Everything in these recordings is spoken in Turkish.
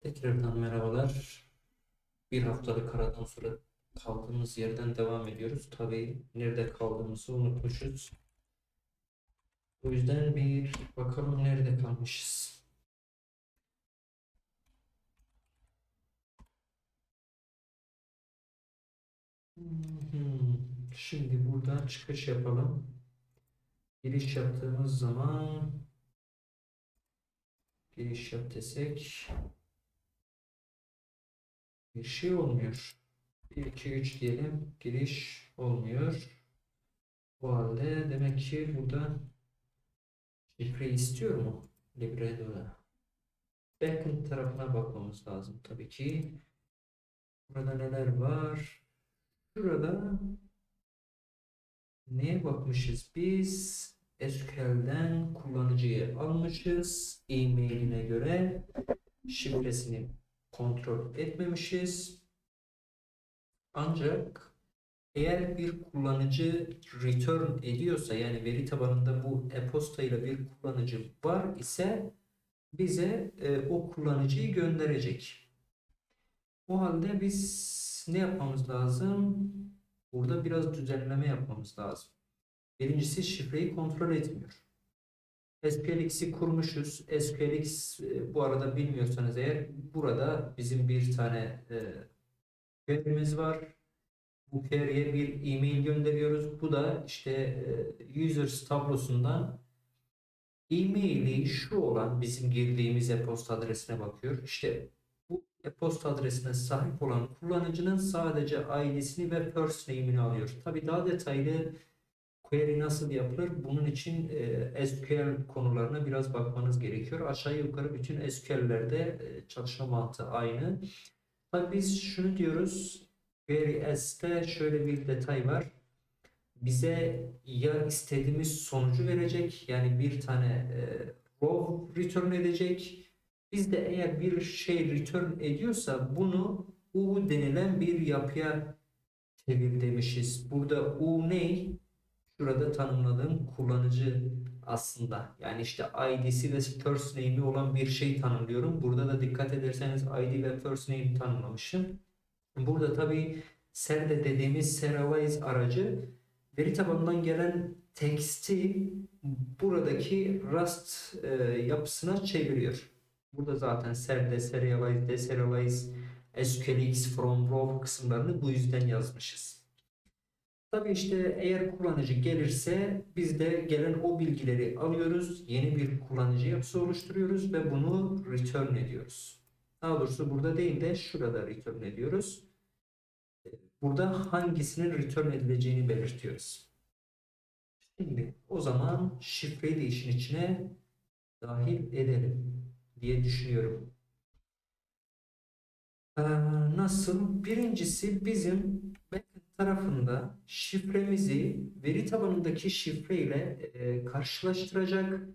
Tekrardan merhabalar. Bir haftalık aradan sonra kaldığımız yerden devam ediyoruz. Tabii nerede kaldığımızı unutmuşuz. O yüzden bir bakalım nerede kalmışız. Hmm, Şimdi buradan çıkış yapalım. Giriş yaptığımız zaman giriş yap desek bir şey olmuyor. 1, 2, 3 diyelim. Giriş olmuyor. O halde demek ki burada şifre istiyor mu? Libredo'da. Backend tarafına bakmamız lazım tabii ki. Burada neler var? Şurada neye bakmışız biz? SQL'den kullanıcıyı almışız. E-mailine göre şifresini kontrol etmemişiz. Ancak eğer bir kullanıcı return ediyorsa yani veri tabanında bu e-posta ile bir kullanıcı var ise bize e, o kullanıcıyı gönderecek. O halde biz ne yapmamız lazım? Burada biraz düzenleme yapmamız lazım. Birincisi şifreyi kontrol etmiyor. SQLX'i kurmuşuz. SQLX e, bu arada bilmiyorsanız eğer burada bizim bir tane e, query'miz var. Bu query'e bir e-mail gönderiyoruz. Bu da işte e, users tablosundan e-maili şu olan bizim girdiğimiz e-posta adresine bakıyor. İşte bu e-posta adresine sahip olan kullanıcının sadece ID'sini ve first name'ini alıyor. Tabii daha detaylı query nasıl yapılır? Bunun için e, SQL konularına biraz bakmanız gerekiyor. Aşağı yukarı bütün SQL'lerde e, çalışma mantığı aynı. Tabii biz şunu diyoruz. Query S'te şöyle bir detay var. Bize ya istediğimiz sonucu verecek yani bir tane e, row return edecek. Biz de eğer bir şey return ediyorsa bunu U denilen bir yapıya çevir demişiz. Burada U ne? Şurada tanımladığım kullanıcı aslında. Yani işte ID'si ve first name'i olan bir şey tanımlıyorum. Burada da dikkat ederseniz ID ve first name tanımlamışım. Burada tabii serde dediğimiz serialize aracı veri tabanından gelen teksti buradaki Rust e, yapısına çeviriyor. Burada zaten serde, serialize, deserialize, SQLX from row kısımlarını bu yüzden yazmışız. Tabii işte eğer kullanıcı gelirse biz de gelen o bilgileri alıyoruz. Yeni bir kullanıcı yapısı oluşturuyoruz ve bunu return ediyoruz. Daha doğrusu burada değil de şurada return ediyoruz. Burada hangisinin return edileceğini belirtiyoruz. Şimdi o zaman şifreyi de işin içine dahil edelim diye düşünüyorum. Ee, nasıl? Birincisi bizim backend tarafında şifremizi veri tabanındaki şifreyle e, karşılaştıracak.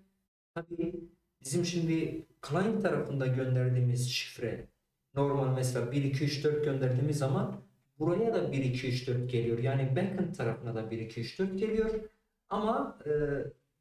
Tabii bizim şimdi client tarafında gönderdiğimiz şifre normal mesela 1 2 3 4 gönderdiğimiz zaman buraya da 1 2 3 4 geliyor. Yani backend tarafına da 1 2 3 4 geliyor. Ama e,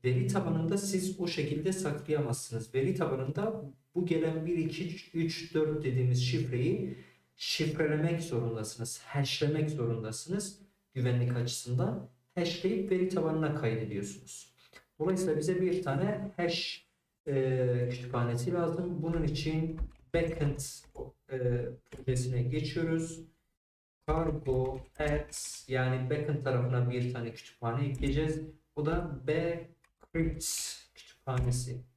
veri tabanında siz o şekilde saklayamazsınız. Veri tabanında bu gelen 1 2 3 4 dediğimiz şifreyi şifrelemek zorundasınız. Hashlemek zorundasınız güvenlik açısından. Hashleyip veri tabanına kaydediyorsunuz. Dolayısıyla bize bir tane hash e, kütüphanesi lazım. Bunun için backend e, projesine geçiyoruz. Cargo ads yani backend tarafına bir tane kütüphane ekleyeceğiz. O da bcrypt kütüphanesi.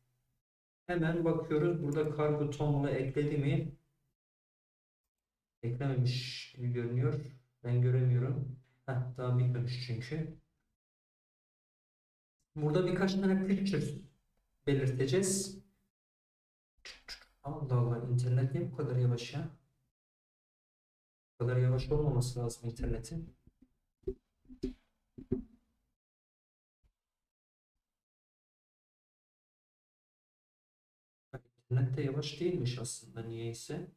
Hemen bakıyoruz. Burada cargo tom'la ekledi mi? Eklememiş gibi görünüyor. Ben göremiyorum. Heh, daha bitmemiş çünkü. Burada birkaç tane feature belirteceğiz. Allah Allah internet niye bu kadar yavaş ya? Bu kadar yavaş olmaması lazım internetin. İnternet yavaş değilmiş aslında niyeyse.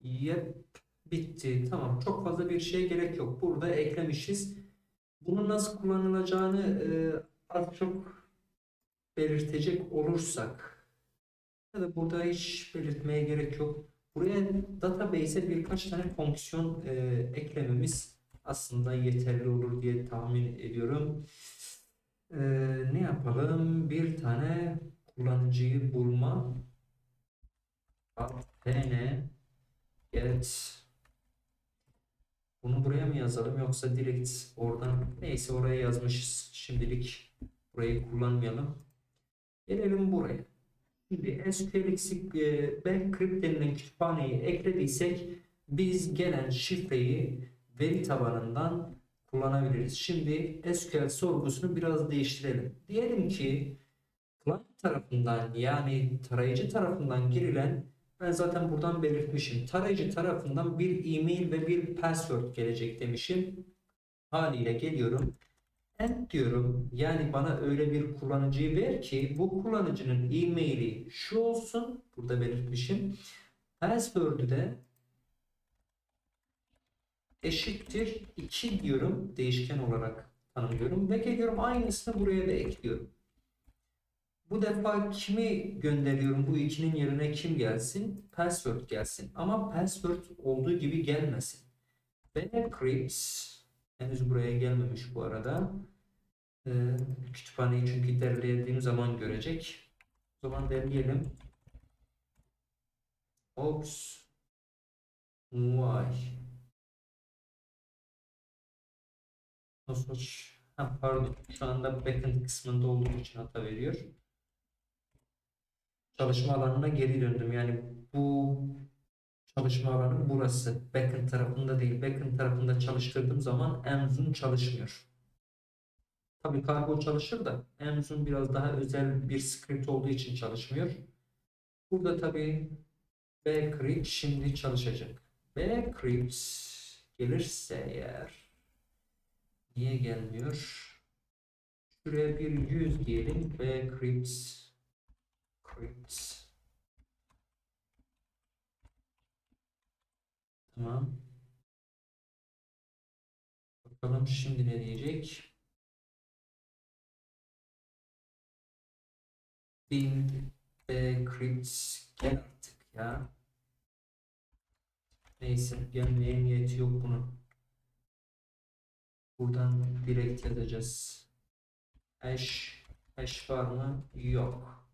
Yep, bitti. Tamam. Çok fazla bir şeye gerek yok. Burada eklemişiz. Bunun nasıl kullanılacağını e, az çok belirtecek olursak ya da burada hiç belirtmeye gerek yok. Buraya database'e birkaç tane fonksiyon e, eklememiz aslında yeterli olur diye tahmin ediyorum. E, ne yapalım? Bir tane kullanıcıyı bulma. Pn get bunu buraya mı yazalım yoksa direkt oradan? Neyse oraya yazmışız. Şimdilik burayı kullanmayalım. Gelelim buraya. Şimdi SQLX e, Backycrypt denilen kütüphaneyi eklediysek biz gelen şifreyi veri tabanından kullanabiliriz. Şimdi SQL sorgusunu biraz değiştirelim. Diyelim ki client tarafından yani tarayıcı tarafından girilen ben zaten buradan belirtmişim. Tarayıcı tarafından bir e-mail ve bir password gelecek demişim. Haliyle geliyorum. End diyorum. Yani bana öyle bir kullanıcıyı ver ki bu kullanıcının e-maili şu olsun. Burada belirtmişim. Password'ü de eşittir 2 diyorum. Değişken olarak tanımlıyorum. Ve geliyorum aynısını buraya da ekliyorum. Bu defa kimi gönderiyorum? Bu ikinin yerine kim gelsin? Password gelsin. Ama password olduğu gibi gelmesin. Bcrypts henüz buraya gelmemiş bu arada. Ee, kütüphaneyi çünkü derlediğim zaman görecek. O zaman derleyelim. Ops. Vay. Nasıl? Ha, pardon. Şu anda backend kısmında olduğum için hata veriyor çalışma alanına geri döndüm. Yani bu çalışma alanı burası. Backend tarafında değil. Backend tarafında çalıştırdığım zaman Amazon çalışmıyor. Tabii kargo çalışır da Amazon biraz daha özel bir script olduğu için çalışmıyor. Burada tabii Bcrypt şimdi çalışacak. Bcrypt gelirse eğer niye gelmiyor? Şuraya bir 100 diyelim. Bcrypt Create. Tamam. Bakalım şimdi ne diyecek? Build crypts gel artık ya. Neyse gelmeye niyeti yok bunun. Buradan direkt yazacağız. Hash, hash var mı? Yok.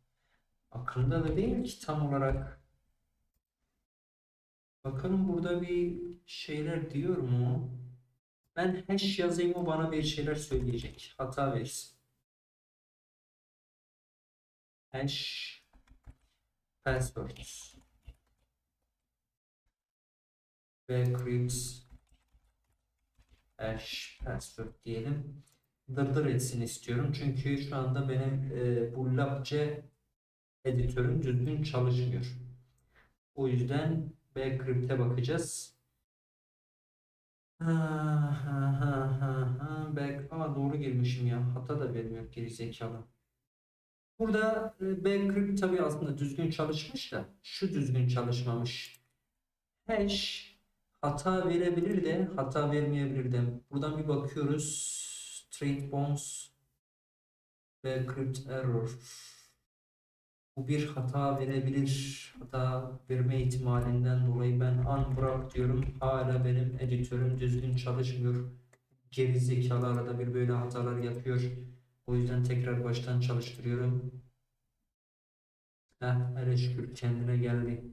Aklımda da değil ki tam olarak. Bakalım burada bir şeyler diyor mu? Ben hash yazayım o bana bir şeyler söyleyecek. Hata versin. Hash passwords ve crypts password diyelim. Dırdır etsin istiyorum. Çünkü şu anda benim e, bu labce editörüm düzgün çalışmıyor. O yüzden Bcrypt'e bakacağız. Ha, ha, ha, ha, ha. Back, aa, doğru girmişim ya. Hata da vermiyor geri zekalı. Burada e, Bcrypt tabi aslında düzgün çalışmış da şu düzgün çalışmamış. Hash hata verebilir de hata vermeyebilir de. Buradan bir bakıyoruz. Trade bonds Bcrypt error bu bir hata verebilir. Hata verme ihtimalinden dolayı ben unblock diyorum. Hala benim editörüm düzgün çalışmıyor. Geri zekalı arada bir böyle hatalar yapıyor. O yüzden tekrar baştan çalıştırıyorum. Heh, hele şükür kendine geldi.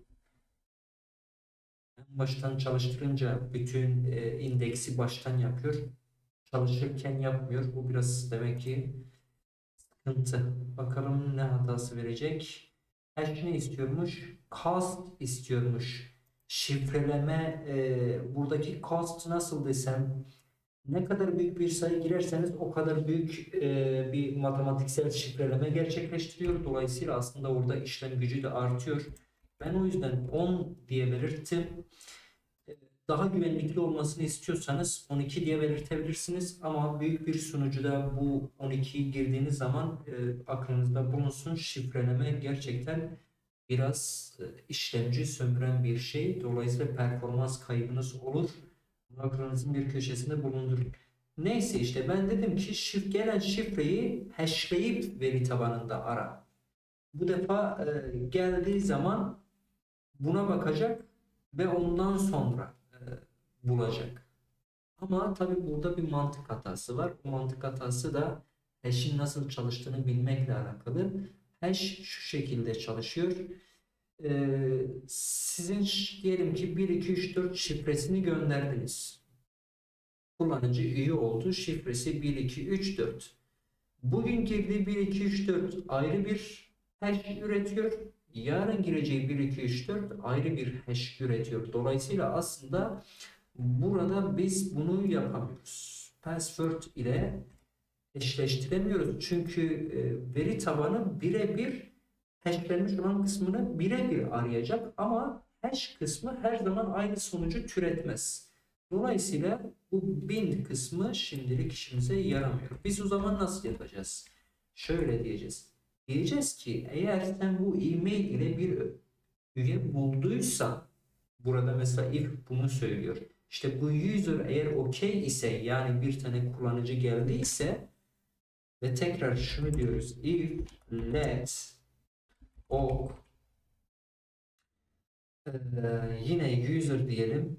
Baştan çalıştırınca bütün e, indeksi baştan yapıyor. Çalışırken yapmıyor. Bu biraz demek ki Sıkıntı. Bakalım ne hatası verecek. Hash ne istiyormuş? Cost istiyormuş. Şifreleme e, buradaki cost nasıl desem ne kadar büyük bir sayı girerseniz o kadar büyük e, bir matematiksel şifreleme gerçekleştiriyor. Dolayısıyla aslında orada işlem gücü de artıyor. Ben o yüzden 10 diye belirttim daha güvenlikli olmasını istiyorsanız 12 diye belirtebilirsiniz ama büyük bir sunucuda bu 12'yi girdiğiniz zaman e, aklınızda bulunsun şifreleme gerçekten biraz e, işlemci sömüren bir şey. Dolayısıyla performans kaybınız olur. Aklınızın bir köşesinde bulundurun. Neyse işte ben dedim ki şif gelen şifreyi hashleyip veri tabanında ara. Bu defa e, geldiği zaman buna bakacak ve ondan sonra e, bulacak. Ama tabi burada bir mantık hatası var. Bu mantık hatası da hash'in nasıl çalıştığını bilmekle alakalı. Hash şu şekilde çalışıyor. Ee, sizin diyelim ki 1, 2, 3, 4 şifresini gönderdiniz. Kullanıcı üye oldu. Şifresi 1, 2, 3, 4. Bugün girdiği 1, 2, 3, 4 ayrı bir hash üretiyor. Yarın gireceği 1, 2, 3, 4 ayrı bir hash üretiyor. Dolayısıyla aslında burada biz bunu yapamıyoruz. Password ile eşleştiremiyoruz. Çünkü e, veri tabanı birebir hashlenmiş olan kısmını birebir arayacak ama hash kısmı her zaman aynı sonucu türetmez. Dolayısıyla bu bind kısmı şimdilik işimize yaramıyor. Biz o zaman nasıl yapacağız? Şöyle diyeceğiz. Diyeceğiz ki eğer sen bu e-mail ile bir üye bulduysan burada mesela if bunu söylüyor. İşte bu user eğer okey ise yani bir tane kullanıcı geldiyse ve tekrar şunu diyoruz. If let ok ee, yine user diyelim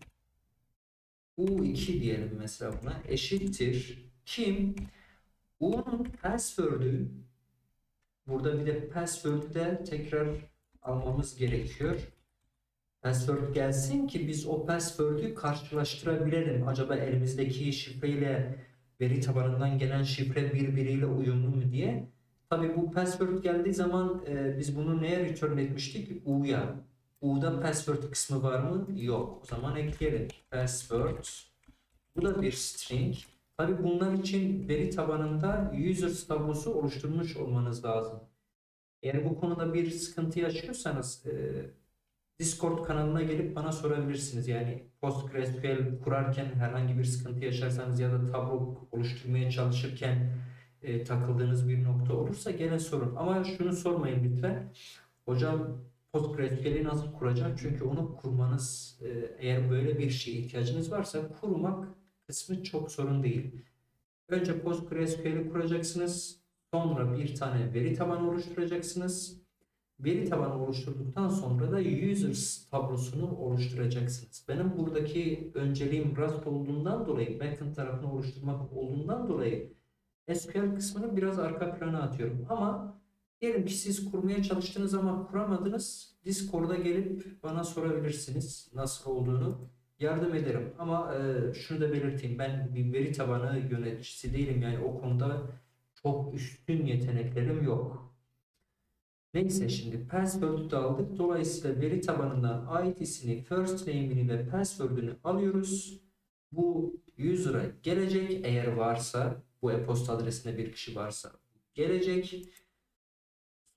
u2 diyelim mesela buna eşittir kim u'nun password'ü burada bir de password'ü de tekrar almamız gerekiyor password gelsin ki biz o password'ü karşılaştırabilelim acaba elimizdeki şifreyle veri tabanından gelen şifre birbiriyle uyumlu mu diye Tabi bu password geldiği zaman e, biz bunu neye return etmiştik? U'ya. U'da password kısmı var mı? Yok. O zaman ekleyelim. Password. Bu da bir string. Tabi bunlar için veri tabanında users tablosu oluşturmuş olmanız lazım. Eğer bu konuda bir sıkıntı yaşıyorsanız e, Discord kanalına gelip bana sorabilirsiniz. Yani PostgreSQL kurarken herhangi bir sıkıntı yaşarsanız ya da tablo oluşturmaya çalışırken e, takıldığınız bir nokta olursa gene sorun. Ama şunu sormayın lütfen. Hocam PostgreSQL'i nasıl kuracağım? Çünkü onu kurmanız e, eğer böyle bir şeye ihtiyacınız varsa kurmak kısmı çok sorun değil. Önce PostgreSQL'i kuracaksınız. Sonra bir tane veri tabanı oluşturacaksınız. Veri tabanı oluşturduktan sonra da users tablosunu oluşturacaksınız. Benim buradaki önceliğim Rust olduğundan dolayı, backend tarafını oluşturmak olduğundan dolayı SQL kısmını biraz arka plana atıyorum. Ama diyelim ki siz kurmaya çalıştığınız ama kuramadınız. Discord'a gelip bana sorabilirsiniz nasıl olduğunu. Yardım ederim. Ama e, şunu da belirteyim. Ben bir veri tabanı yöneticisi değilim. Yani o konuda çok üstün yeteneklerim yok. Neyse şimdi password'ü de aldık. Dolayısıyla veri tabanından ID'sini, first name'ini ve password'ünü alıyoruz. Bu user'a gelecek eğer varsa bu e-posta adresinde bir kişi varsa gelecek.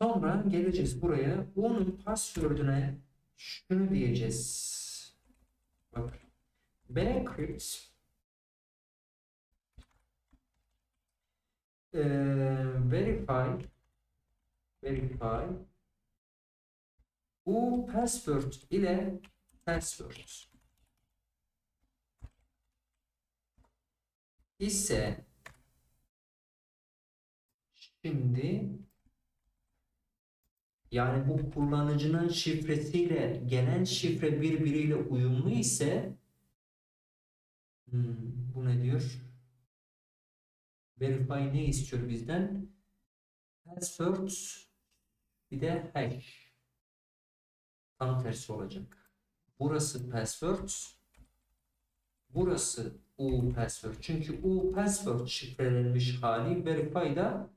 Sonra geleceğiz buraya. Onun password'üne şunu diyeceğiz. Bcrypt e, verify. Verify. Bu password ile password. İse Şimdi yani bu kullanıcının şifresiyle gelen şifre birbiriyle uyumlu ise hmm, bu ne diyor? Verify ne istiyor bizden? Password bir de hash. Tam tersi olacak. Burası password. Burası U password. Çünkü U password şifrelenmiş hali verify da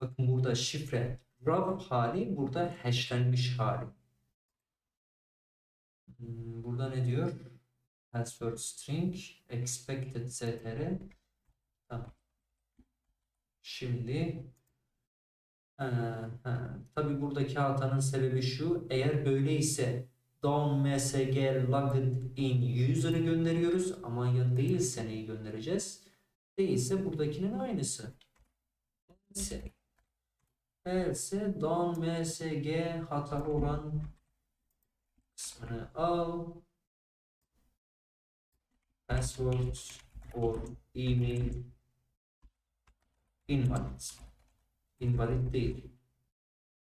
Bakın burada şifre raw hali, burada hashlenmiş hali. Hmm, burada ne diyor? Password string expected str. Şimdi ha. tabi buradaki hatanın sebebi şu. Eğer böyleyse down msg logged in user'ı gönderiyoruz ama ya değilse neyi göndereceğiz? Değilse buradakinin aynısı. Neyse else don msg hatalı olan kısmını al password or email invalid. Invalid değil.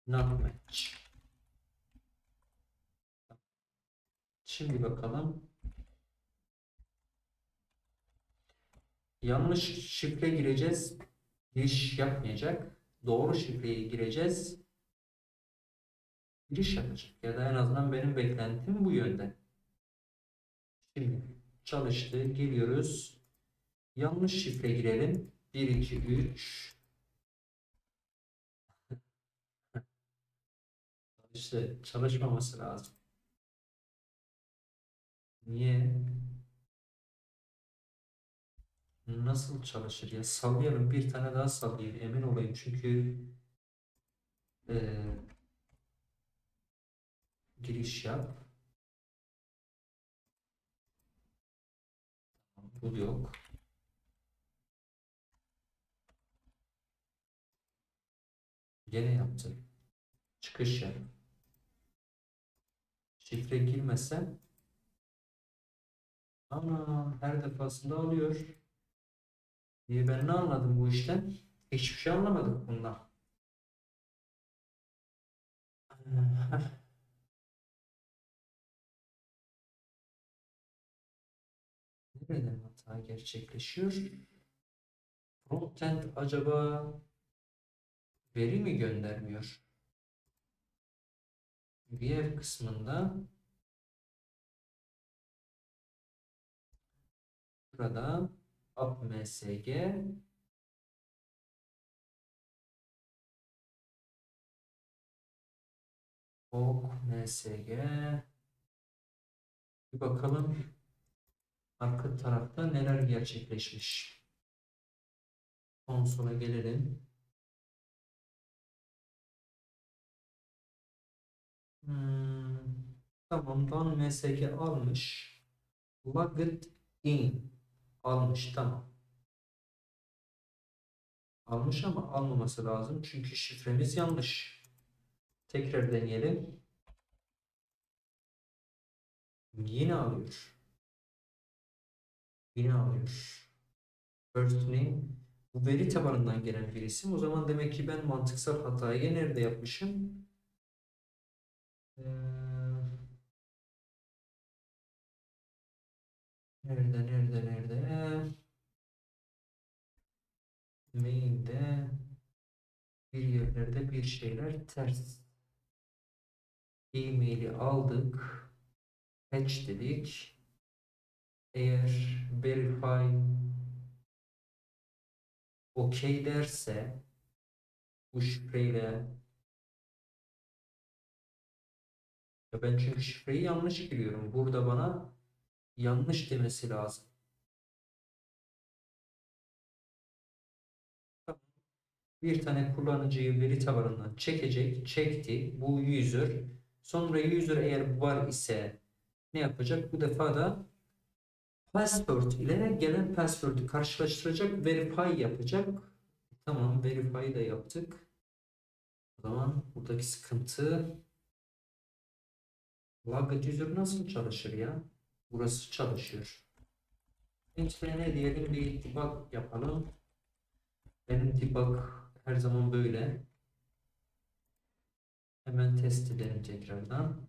Not match. Şimdi bakalım. Yanlış şifre gireceğiz. Giriş yapmayacak. Doğru şifreyi gireceğiz. Giriş yapacak. Ya da en azından benim beklentim bu yönde. Şimdi çalıştı. Geliyoruz. Yanlış şifre girelim. 1, 2, 3. İşte çalışmaması lazım. Niye? Nasıl çalışır ya? Sallayalım. Bir tane daha sallayayım. Emin olayım. Çünkü eee, giriş yap. Bu yok. Gene yaptım. Çıkış yap. Şifre girmesem ama her defasında alıyor. Diye ben ne anladım bu işten? Hiçbir şey anlamadık bundan. Nereden hata gerçekleşiyor? Frontend acaba veri mi göndermiyor? View kısmında burada appmsg ok msg bir bakalım arka tarafta neler gerçekleşmiş. Konsola gelelim. Hmm, tamam dan msg almış. Logged in almış tamam. Almış ama almaması lazım çünkü şifremiz yanlış. Tekrar deneyelim. Yine alıyor. Yine alıyor. First name. Bu veri tabanından gelen bir isim. O zaman demek ki ben mantıksal hatayı nerede yapmışım? Ee, nerede, nerede, nerede? Main'de bir yerlerde bir şeyler ters. E-mail'i aldık. Patch dedik. Eğer verify OK derse bu şifreyle ya ben çünkü şifreyi yanlış giriyorum. Burada bana yanlış demesi lazım. Bir tane kullanıcıyı veri tabanından çekecek. Çekti. Bu user. Sonra user eğer var ise ne yapacak? Bu defa da password ile gelen password'ü karşılaştıracak. Verify yapacak. Tamam. Verify'ı da yaptık. O zaman buradaki sıkıntı Logged user nasıl çalışır ya? Burası çalışıyor. İşte ne diyelim bir debug yapalım. Benim debug her zaman böyle. Hemen test edelim tekrardan.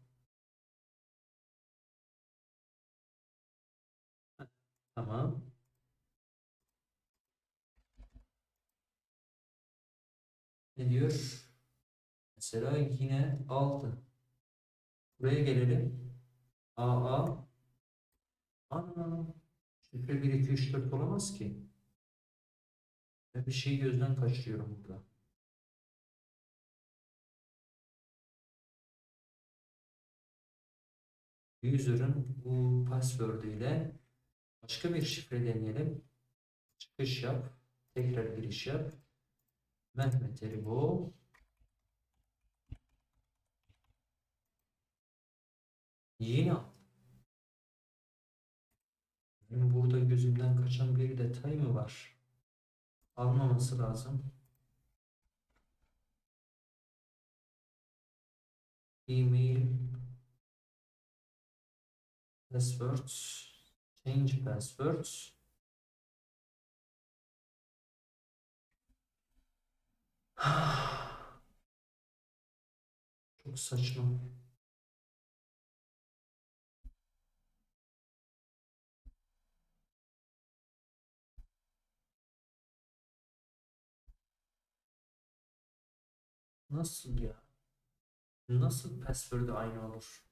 Tamam. Ne diyor? Mesela yine 6. Buraya gelelim. AA. Ana. Şifre 1, 2, 3, 4 olamaz ki. Ben bir şeyi gözden kaçırıyorum burada. User'ın bu password ile başka bir şifre deneyelim. Çıkış yap. Tekrar giriş yap. Mehmet Eribo. Yine Benim burada gözümden kaçan bir detay mı var? almaması lazım. Email password change password Çok saçma. Nasıl ya? Nasıl password aynı olur?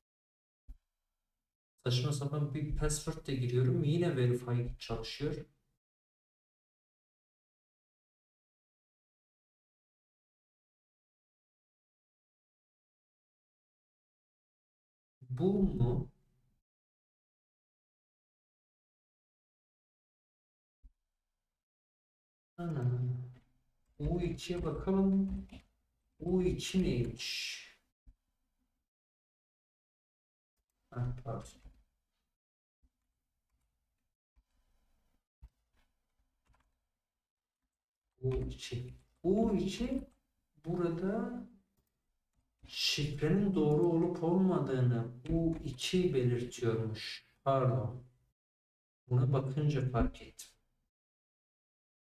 Saçma sapan bir password de giriyorum. Yine verify çalışıyor. Bu mu? Ana. U2'ye bakalım. U2 neymiş? Ha, pardon. U2. U2 burada şifrenin doğru olup olmadığını U2 belirtiyormuş. Pardon. Buna bakınca fark ettim.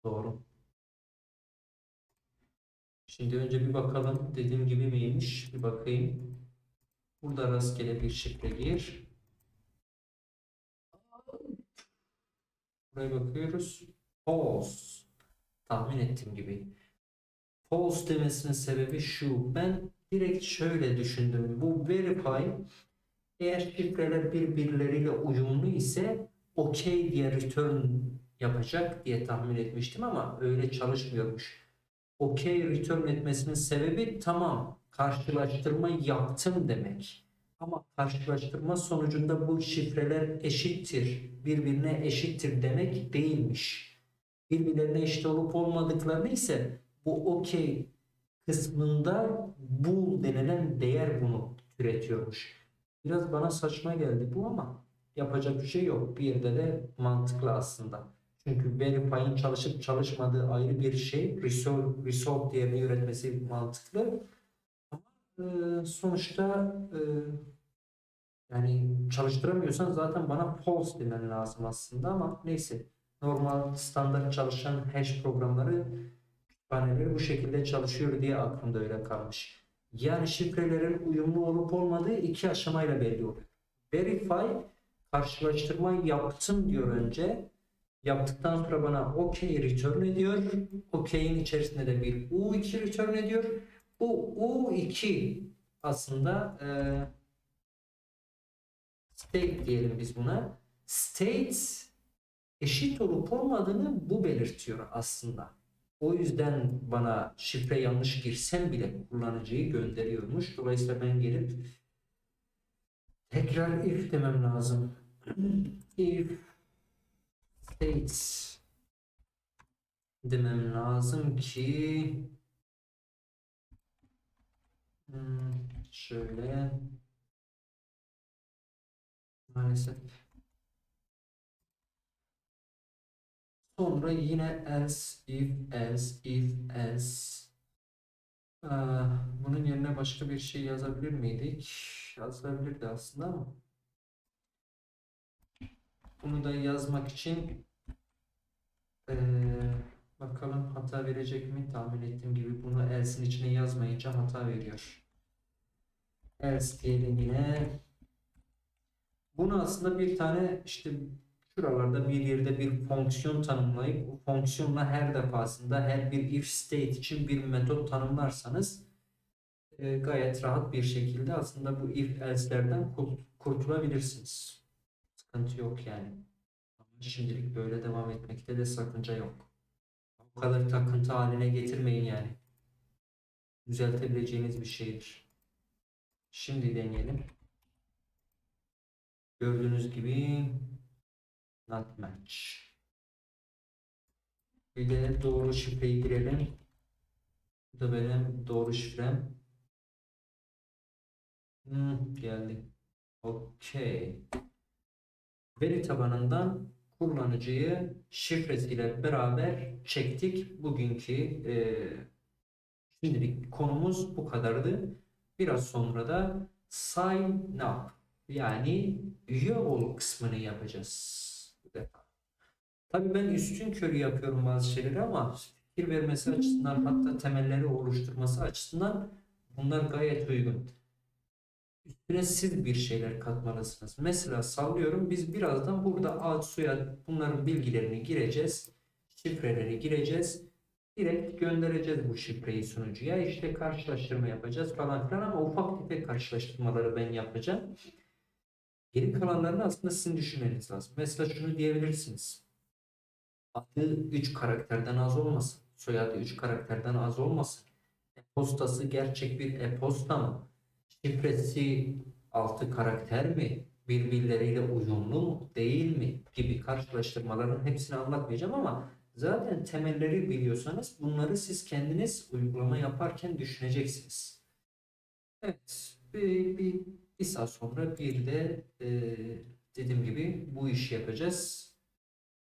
Doğru. Şimdi önce bir bakalım. Dediğim gibi miymiş? Bir bakayım. Burada rastgele bir şifre gir. Buraya bakıyoruz. False. Tahmin ettiğim gibi. False demesinin sebebi şu. Ben direkt şöyle düşündüm. Bu verify eğer şifreler birbirleriyle uyumlu ise OK diye return yapacak diye tahmin etmiştim ama öyle çalışmıyormuş. OK return etmesinin sebebi tamam karşılaştırma yaptım demek. Ama karşılaştırma sonucunda bu şifreler eşittir, birbirine eşittir demek değilmiş. Birbirlerine eşit olup olmadıklarını ise bu OK kısmında bool denilen değer bunu üretiyormuş. Biraz bana saçma geldi bu ama yapacak bir şey yok. Bir yerde de mantıklı aslında. Çünkü verify'ın çalışıp çalışmadığı ayrı bir şey. Resolve, resolve değerini üretmesi mantıklı. Ama e, sonuçta e, yani çalıştıramıyorsan zaten bana false demen lazım aslında ama neyse. Normal standart çalışan hash programları kütüphaneleri bu şekilde çalışıyor diye aklımda öyle kalmış. Yani şifrelerin uyumlu olup olmadığı iki aşamayla belli oluyor. Verify karşılaştırma yaptım diyor önce. Yaptıktan sonra bana OK return ediyor. OK'in içerisinde de bir U2 return ediyor. Bu U2 aslında e, state diyelim biz buna. State eşit olup olmadığını bu belirtiyor aslında. O yüzden bana şifre yanlış girsem bile kullanıcıyı gönderiyormuş. Dolayısıyla ben gelip tekrar if demem lazım. if states demem lazım ki hmm, şöyle maalesef Sonra yine else, if, else, if, else. Ee, bunun yerine başka bir şey yazabilir miydik? Yazılabilirdi aslında ama. Bunu da yazmak için ee, bakalım hata verecek mi? Tahmin ettiğim gibi bunu else'in içine yazmayınca hata veriyor. Else diyelim yine. Bunu aslında bir tane işte Şuralarda bir yerde bir fonksiyon tanımlayıp bu fonksiyonla her defasında her bir if state için bir metot tanımlarsanız e, gayet rahat bir şekilde aslında bu if else'lerden kurtulabilirsiniz. Sıkıntı yok yani. Ama şimdilik böyle devam etmekte de sakınca yok. Bu kadar takıntı haline getirmeyin yani. Düzeltebileceğiniz bir şeydir. Şimdi deneyelim. Gördüğünüz gibi not match. Bir de doğru şifreyi girelim. Bu da benim doğru şifrem. Hmm, geldi. Okey. Veri tabanından kullanıcıyı şifresiyle beraber çektik. Bugünkü e, şimdilik konumuz bu kadardı. Biraz sonra da sign up yani üye ol kısmını yapacağız defa. Tabii ben üstün körü yapıyorum bazı şeyleri ama fikir vermesi açısından hatta temelleri oluşturması açısından bunlar gayet uygun. Üstüne siz bir şeyler katmalısınız. Mesela sallıyorum biz birazdan burada ad, soyad bunların bilgilerini gireceğiz. Şifreleri gireceğiz. Direkt göndereceğiz bu şifreyi sunucuya. İşte karşılaştırma yapacağız falan filan ama ufak tefek karşılaştırmaları ben yapacağım. Geri kalanlarını aslında sizin düşünmeniz lazım. Mesela şunu diyebilirsiniz. Adı 3 karakterden az olmasın. Soyadı 3 karakterden az olmasın. E-postası gerçek bir e-posta mı? Şifresi 6 karakter mi? Birbirleriyle uyumlu mu? Değil mi? Gibi karşılaştırmaların hepsini anlatmayacağım ama zaten temelleri biliyorsanız bunları siz kendiniz uygulama yaparken düşüneceksiniz. Evet. Bir, bir, bir saat sonra bir de e, dediğim gibi bu işi yapacağız.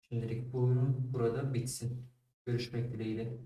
Şimdilik bu burada bitsin. Görüşmek dileğiyle.